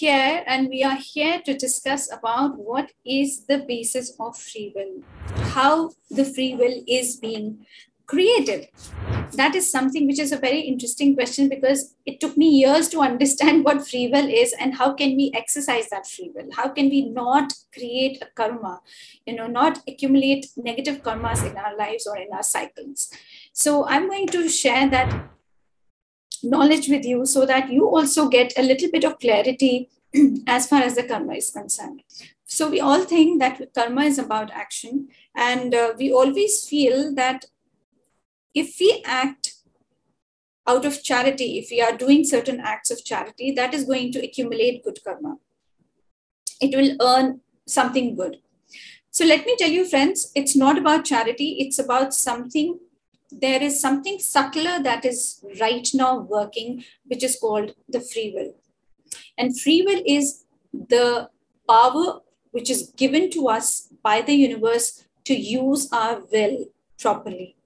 here and we are here to discuss about what is the basis of free will, how the free will is being created. That is something which is a very interesting question because it took me years to understand what free will is and how can we exercise that free will? How can we not create a karma, you know, not accumulate negative karmas in our lives or in our cycles? So I'm going to share that knowledge with you so that you also get a little bit of clarity as far as the karma is concerned. So we all think that karma is about action, and uh, we always feel that if we act out of charity, if we are doing certain acts of charity, that is going to accumulate good karma. It will earn something good. So let me tell you, friends, it's not about charity, it's about something there is something subtler that is right now working, which is called the free will. And free will is the power which is given to us by the universe to use our will properly.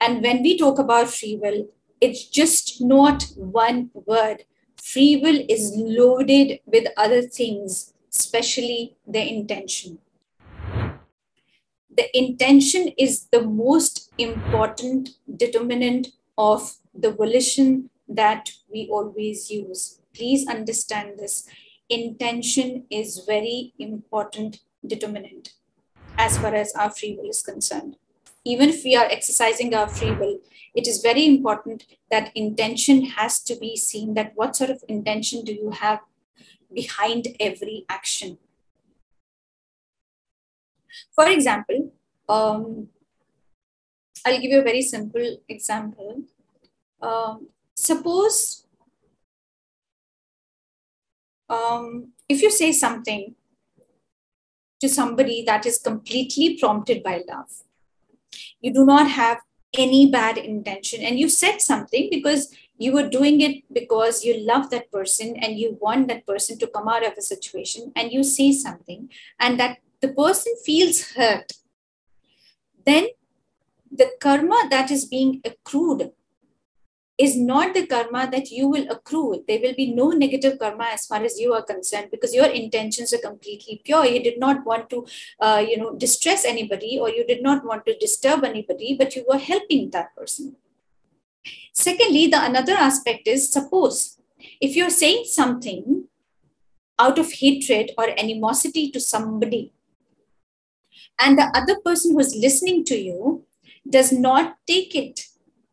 And when we talk about free will, it's just not one word. Free will is loaded with other things, especially the intention the intention is the most important determinant of the volition that we always use. Please understand this. Intention is very important determinant as far as our free will is concerned. Even if we are exercising our free will, it is very important that intention has to be seen that what sort of intention do you have behind every action for example, um, I'll give you a very simple example. Um, suppose um, if you say something to somebody that is completely prompted by love, you do not have any bad intention, and you said something because you were doing it because you love that person and you want that person to come out of a situation, and you say something, and that the person feels hurt, then the karma that is being accrued is not the karma that you will accrue. There will be no negative karma as far as you are concerned because your intentions are completely pure. You did not want to, uh, you know, distress anybody or you did not want to disturb anybody, but you were helping that person. Secondly, the another aspect is suppose if you're saying something out of hatred or animosity to somebody, and the other person who's listening to you does not take it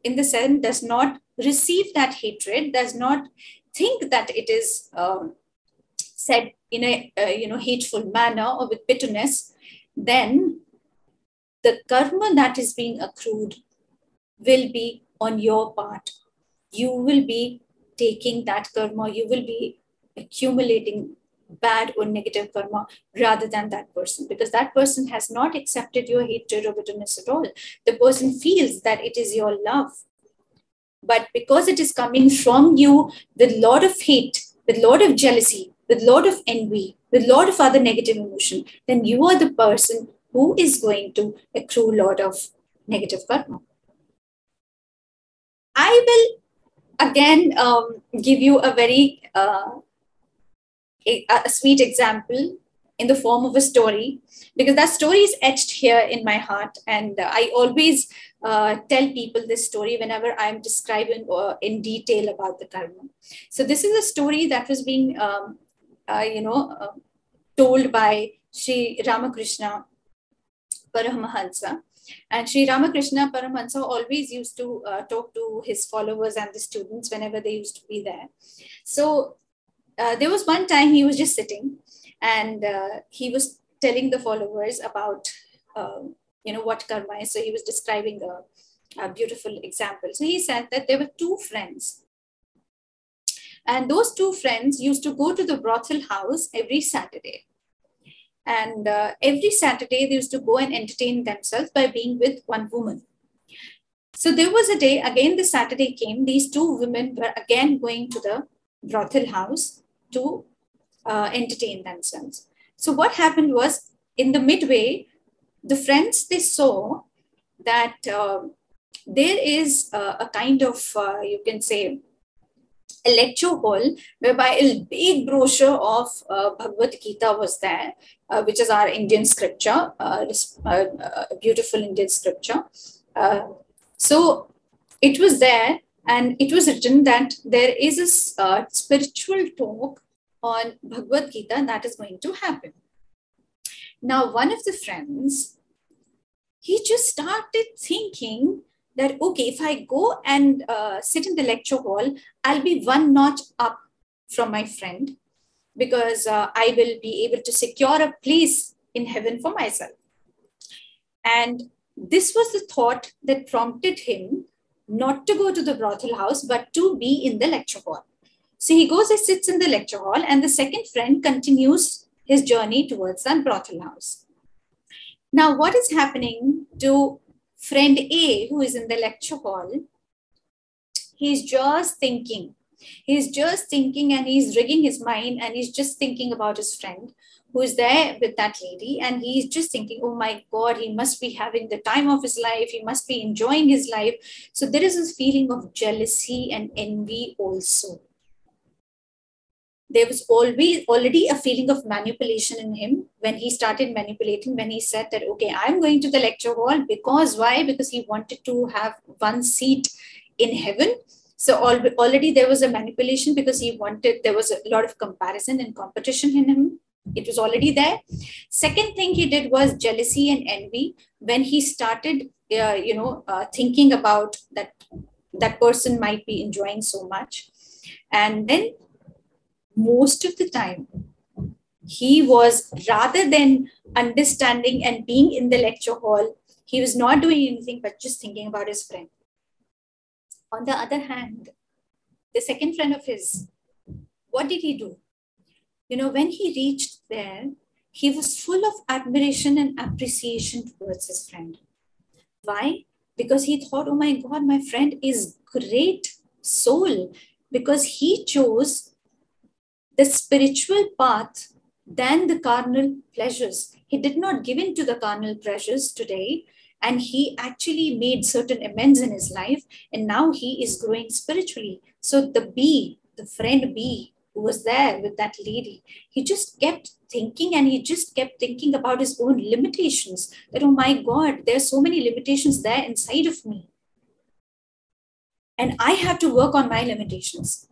in the sense does not receive that hatred does not think that it is um, said in a uh, you know hateful manner or with bitterness then the karma that is being accrued will be on your part. You will be taking that karma you will be accumulating bad or negative karma rather than that person. Because that person has not accepted your hatred or bitterness at all. The person feels that it is your love. But because it is coming from you with lot of hate with lot of jealousy with lot of envy with lot of other negative emotion then you are the person who is going to accrue lot of negative karma. I will again um, give you a very uh, a, a sweet example in the form of a story because that story is etched here in my heart. And uh, i always uh, tell people this story whenever i'm describing uh, in detail about the karma. So this is a story that was being um, uh, you know uh, told by sri ramakrishna paramahansa. And sri ramakrishna paramahansa always used to uh, talk to his followers and the students whenever they used to be there. So uh, there was one time he was just sitting and uh, he was telling the followers about uh, you know what karma is. So he was describing a, a beautiful example. So he said that there were two friends. And those two friends used to go to the brothel house every saturday. And uh, every saturday they used to go and entertain themselves by being with one woman. So there was a day again the saturday came these two women were again going to the brothel house to uh, entertain themselves. So what happened was in the midway, the friends they saw that uh, there is a, a kind of uh, you can say a lecture hall whereby a big brochure of uh, Bhagavad Gita was there, uh, which is our Indian scripture, uh, uh, beautiful Indian scripture. Uh, so it was there, and it was written that there is a uh, spiritual talk on Bhagavad Gita that is going to happen. Now, one of the friends, he just started thinking that okay if i go and uh, sit in the lecture hall i'll be one notch up from my friend because uh, i will be able to secure a place in heaven for myself and this was the thought that prompted him not to go to the brothel house but to be in the lecture hall. So he goes and sits in the lecture hall and the second friend continues his journey towards the brothel house. Now what is happening to friend A, who is in the lecture hall, he's just thinking. He's just thinking and he's rigging his mind and he's just thinking about his friend who is there with that lady. And he's just thinking, oh my God, he must be having the time of his life. He must be enjoying his life. So there is this feeling of jealousy and envy also there was always already a feeling of manipulation in him when he started manipulating when he said that okay i'm going to the lecture hall because why because he wanted to have one seat in heaven so already there was a manipulation because he wanted there was a lot of comparison and competition in him it was already there. Second thing he did was jealousy and envy. When he started uh, you know uh, thinking about that that person might be enjoying so much. And then most of the time he was rather than understanding and being in the lecture hall he was not doing anything but just thinking about his friend. On the other hand the second friend of his what did he do you know when he reached there he was full of admiration and appreciation towards his friend why because he thought oh my god my friend is great soul because he chose the spiritual path than the carnal pleasures. He did not give in to the carnal pleasures today, and he actually made certain amends in his life, and now he is growing spiritually. So the B, the friend B, who was there with that lady, he just kept thinking and he just kept thinking about his own limitations. That, oh my God, there are so many limitations there inside of me. And I have to work on my limitations.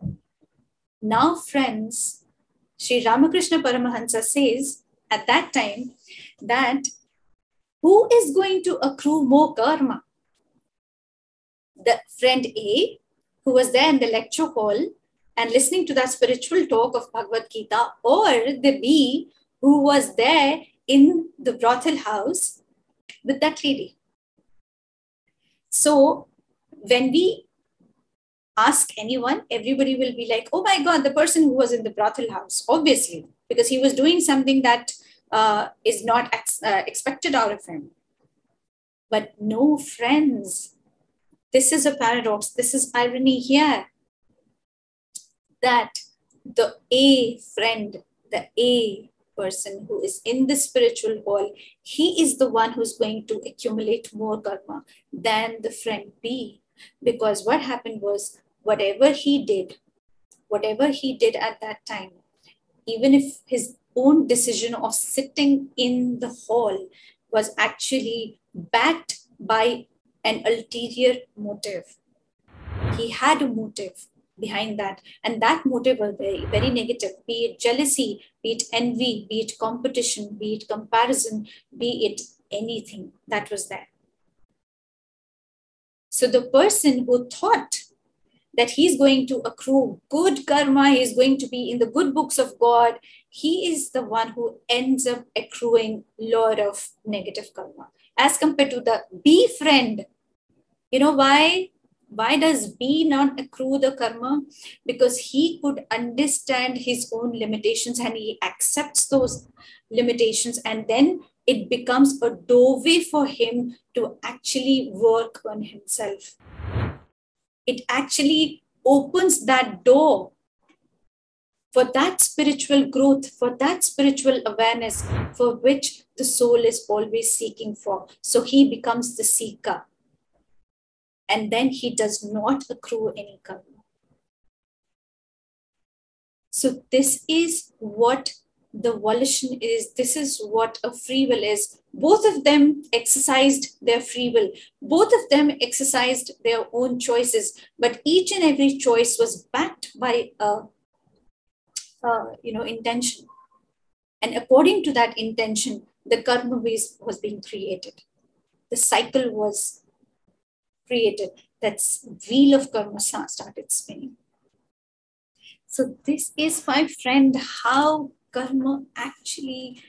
Now, friends, Sri Ramakrishna Paramahansa says at that time that who is going to accrue more karma? The friend A, who was there in the lecture hall and listening to that spiritual talk of Bhagavad Gita, or the B who was there in the brothel house with that lady. So, when we ask anyone, everybody will be like, oh my God, the person who was in the brothel house, obviously, because he was doing something that uh, is not ex- uh, expected out of him. But no, friends, this is a paradox. This is irony here that the A friend, the A person who is in the spiritual hall, he is the one who's going to accumulate more karma than the friend B. Because what happened was whatever he did, whatever he did at that time, even if his own decision of sitting in the hall was actually backed by an ulterior motive. He had a motive behind that, and that motive was very, very negative be it jealousy, be it envy, be it competition, be it comparison, be it anything that was there. So the person who thought that he's going to accrue good karma, he's going to be in the good books of God, he is the one who ends up accruing lot of negative karma. As compared to the B friend, you know why? Why does B not accrue the karma? Because he could understand his own limitations and he accepts those limitations and then it becomes a doorway for him to actually work on himself it actually opens that door for that spiritual growth, for that spiritual awareness for which the soul is always seeking for. So he becomes the seeker. And then he does not accrue any karma. So this is what the volition is. This is what a free will is. Both of them exercised their free will. Both of them exercised their own choices, but each and every choice was backed by a, a you know intention. And according to that intention, the karma was, was being created. The cycle was created. That's wheel of karma started spinning. So this is, my friend, how karma actually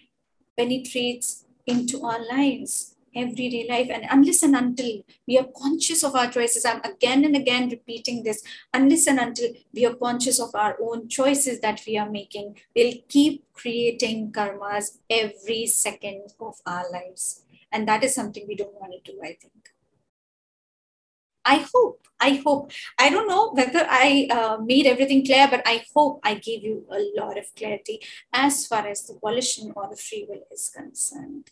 penetrates into our lives, everyday life. And unless and until we are conscious of our choices, I'm again and again repeating this, unless and until we are conscious of our own choices that we are making, we'll keep creating karmas every second of our lives. And that is something we don't want to do, I think. I hope, I hope. I don't know whether I uh, made everything clear, but I hope I gave you a lot of clarity as far as the volition or the free will is concerned.